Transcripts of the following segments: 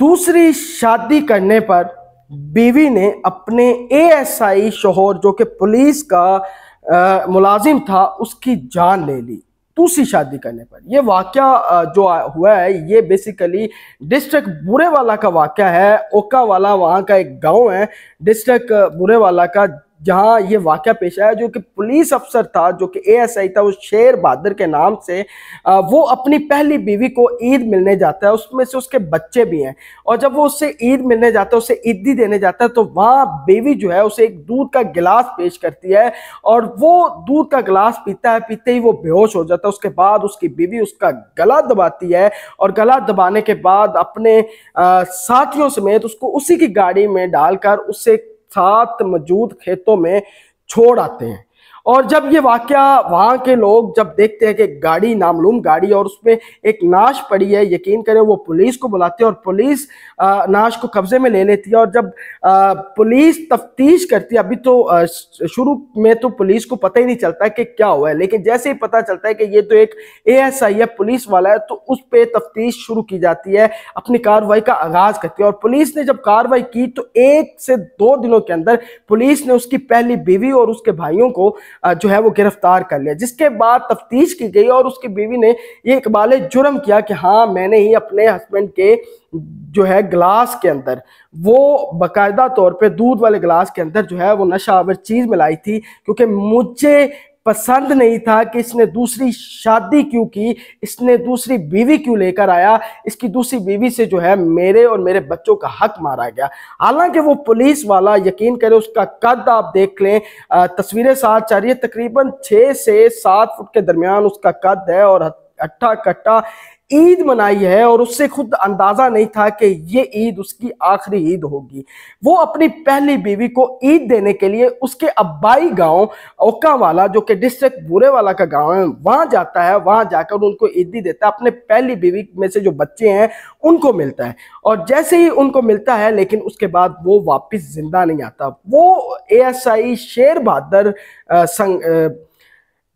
دوسری شادی کرنے پر بیوی نے اپنے اے ایس آئی شوہر جو کہ پولیس کا ملازم تھا، اس کی جان لے لی دوسری شادی کرنے پر۔ یہ واقعہ جو ہوا ہے، یہ بیسیکلی ڈسٹرک بورے والا کا واقعہ ہے۔ اوکا والا وہاں کا ایک گاؤں ہے۔ ڈسٹرک بورے والا کا جہاں یہ واقعہ پیش آیا جو کہ پولیس افسر تھا، جو کہ اے ایس آئی تھا، اس شیر بہادر کے نام سے وہ اپنی پہلی بیوی کو عید ملنے جاتا ہے۔ اس میں سے اس کے بچے بھی ہیں۔ اور جب وہ اس سے عید ملنے جاتا ہے، اسے عیدی دینے جاتا ہے، تو وہاں بیوی جو ہے، اسے ایک دودھ کا گلاس پیش کرتی ہے۔ اور وہ دودھ کا گلاس پیتا ہے، پیتے ہی وہ بے ہوش ہو جاتا ہے۔ اس کے بعد اس کی بیوی اس کا گلا دباتی ہے اور گلا دبانے کے بعد اپنے ساتھیوں سمیت اس کو اسی کی گاڑی میں ڈال کر اس سے ساتھ موجود کھیتوں میں چھوڑ آتے ہیں۔ اور جب یہ واقعہ وہاں کے لوگ جب دیکھتے ہیں کہ گاڑی ناملوم گاڑی اور اس میں ایک ناش پڑی ہے، یقین کریں وہ پولیس کو بلاتے ہیں اور پولیس ناش کو قبضے میں لے لیتی ہے اور جب پولیس تفتیش کرتی ہے، ابھی تو شروع میں تو پولیس کو پتہ ہی نہیں چلتا کہ کیا ہوا ہے، لیکن جیسے ہی پتہ چلتا ہے کہ یہ تو ایک اے ایس آئی ہے، پولیس والا ہے، تو اس پہ تفتیش شروع کی جاتی ہے، اپنی کاروائی کا آغاز کرتی ہے اور پولیس نے جب کاروائی کی تو ایک سے دو دنوں کے اندر پولیس نے اس کی پہلی بیوی اور اس کے بھائیوں کو جو ہے وہ گرفتار کر لیا۔ جس کے بعد تفتیش کی گئی اور اس کی بیوی نے یہ اقبال جرم کیا کہ ہاں میں نے ہی اپنے ہسبینڈ کے جو ہے گلاس کے اندر، وہ باقاعدہ طور پہ دودھ والے گلاس کے اندر جو ہے وہ نشہ آور چیز ملائی تھی، کیونکہ مجھے پسند نہیں تھا کہ اس نے دوسری شادی کیوں کی، اس نے دوسری بیوی کیوں لے کر آیا؟ اس کی دوسری بیوی سے جو ہے میرے اور میرے بچوں کا حق مارا گیا۔ حالانکہ وہ پولیس والا یقین کرے اس کا قد آپ دیکھ لیں تصویریں ساتھ چاہ رہی ہے تقریباً چھ سے سات فٹ کے درمیان اس کا قد ہے اور اٹھا کٹا عید منائی ہے اور اس سے خود اندازہ نہیں تھا کہ یہ عید اس کی آخری عید ہوگی۔ وہ اپنی پہلی بیوی کو عید دینے کے لیے اس کے ابائی گاؤں اوکا والا جو کہ ڈسٹرک بورے والا کا گاؤں ہے، وہاں جاتا ہے، وہاں جا کر ان کو عیدی دیتا ہے، اپنے پہلی بیوی میں سے جو بچے ہیں، ان کو ملتا ہے۔ اور جیسے ہی ان کو ملتا ہے، لیکن اس کے بعد وہ واپس زندہ نہیں آتا۔ وہ اے ایس آئی شیر بہادر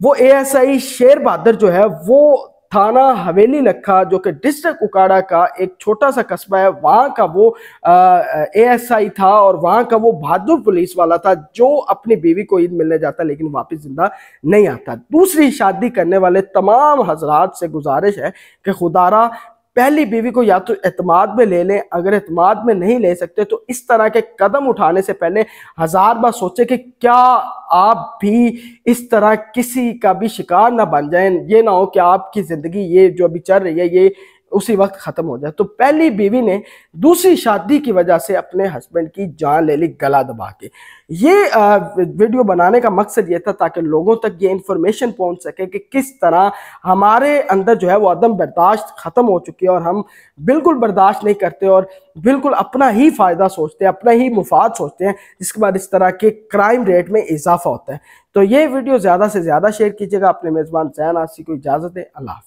وہ اے ایس آئی شیر بہادر جو ہے، وہ تھانہ حویلی لکھا جو کہ ڈسٹرک اکاڑا کا ایک چھوٹا سا قصبہ ہے۔ وہاں کا وہ اے ایس آئی تھا اور وہاں کا وہ بہادر پولیس والا تھا جو اپنی بیوی کو عید ملنے جاتا لیکن واپس زندہ نہیں آتا۔ دوسری شادی کرنے والے تمام حضرات سے گزارش ہے کہ خدارہ پہلی بیوی کو یا تو اعتماد میں لے لیں، اگر اعتماد میں نہیں لے سکتے تو اس طرح کے قدم اٹھانے سے پہلے ہزار بار سوچے کہ کیا آپ بھی اس طرح کسی کا بھی شکار نہ بن جائیں۔ یہ نہ ہو کہ آپ کی زندگی یہ جو ابھی چل رہی ہے، یہ اسی وقت ختم ہو جائے۔ تو پہلی بیوی نے دوسری شادی کی وجہ سے اپنے ہسبینڈ کی جان لے لی، گلا دبا کے۔ یہ ویڈیو بنانے کا مقصد یہ تھا تاکہ لوگوں تک یہ انفارمیشن پہنچ سکے کہ کس طرح ہمارے اندر جو ہے وہ عدم برداشت ختم ہو چکی ہے اور ہم بالکل برداشت نہیں کرتے اور بالکل اپنا ہی فائدہ سوچتے ہیں، اپنا ہی مفاد سوچتے ہیں۔ جس کے بعد اس طرح کے کرائم ریٹ میں اضافہ ہوتا ہے۔ تو یہ ویڈیو زیادہ سے زیادہ شیئر کیجیے گا۔ اپنے میزبان زین آسی کو اجازت ہے؟ اللہ حافظ۔